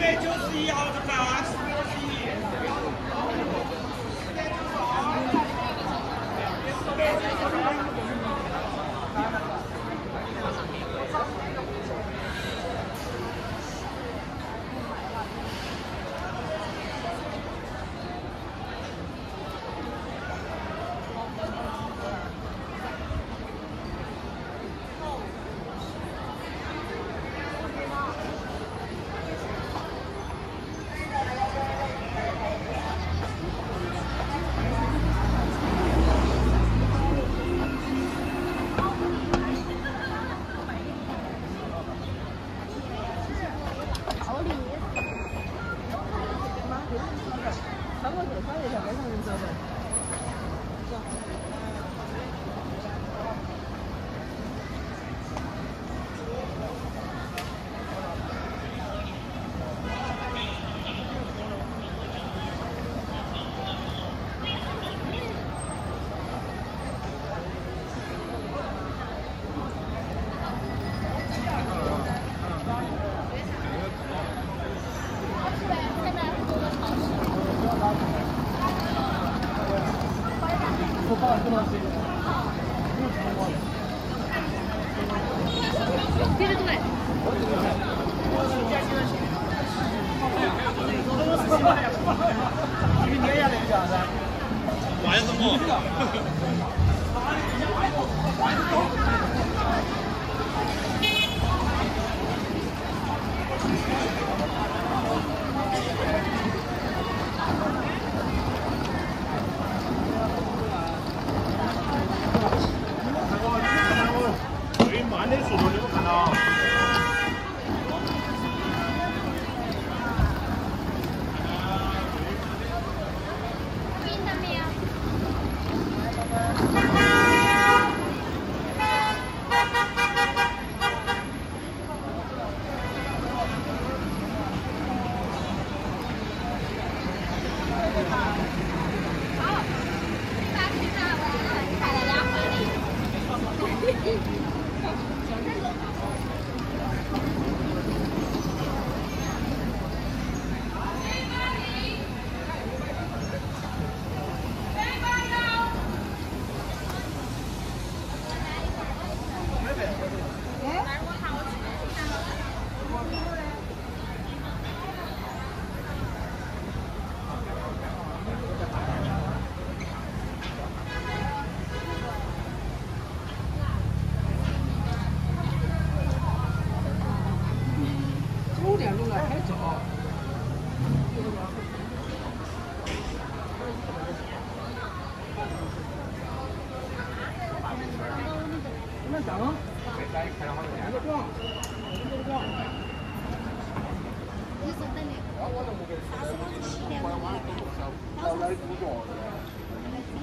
一百九十一号的八十埋子木。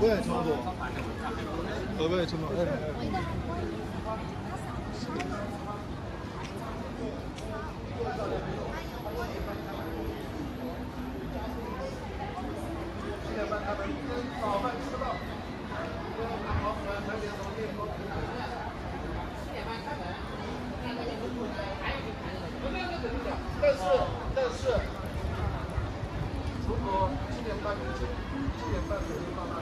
对，差不多。对对，差不多。但是，但是，半年前，去年半年就爆发。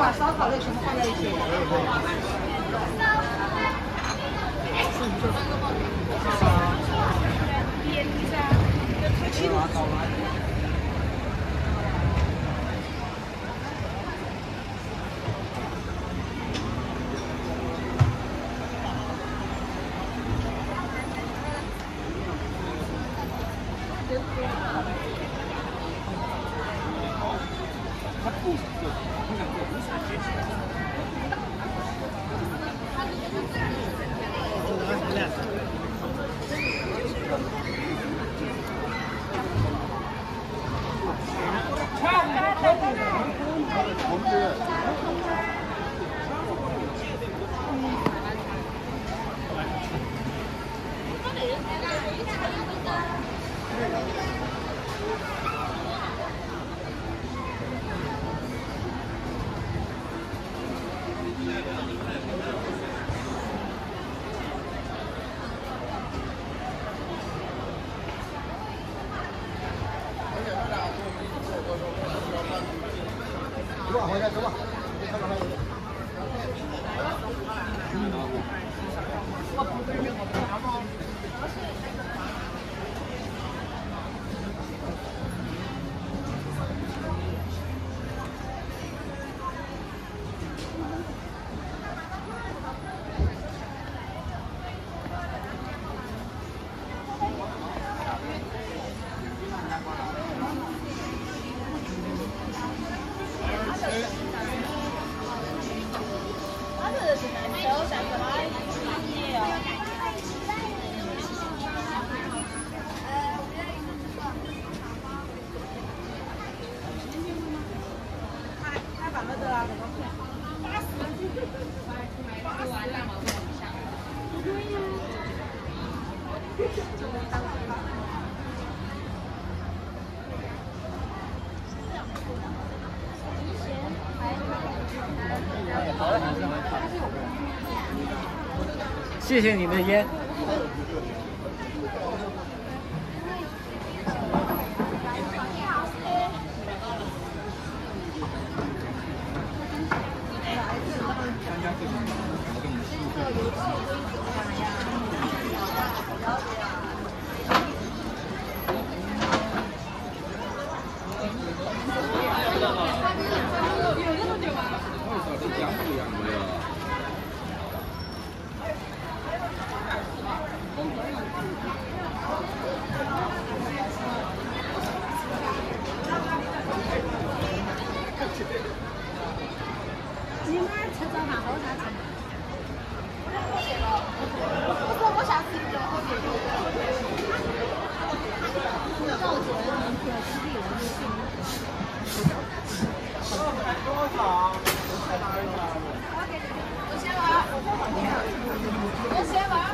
把烧烤类全部放在一起。Obrigado. 走吧，回来走吧。谢谢你的烟。你们吃早饭喝啥子？我说我下次不要喝别的。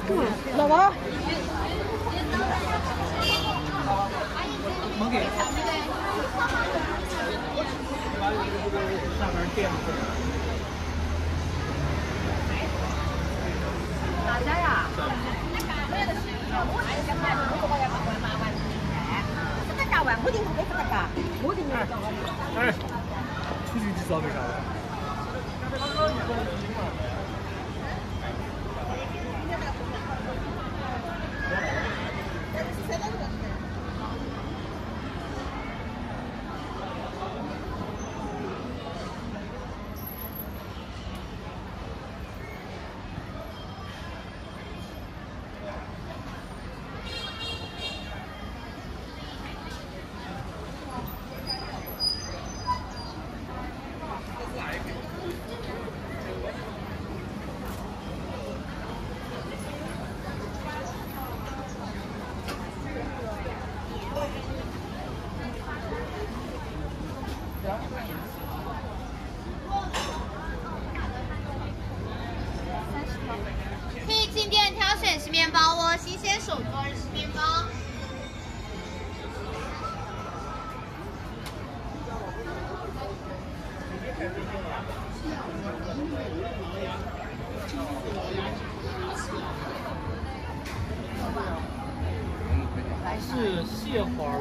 老王，大家呀，我还是想买，我买麻烦你。分得嘎完，我定没分得嘎，¿Qué tal? 新鲜手工面包。还是蟹黄。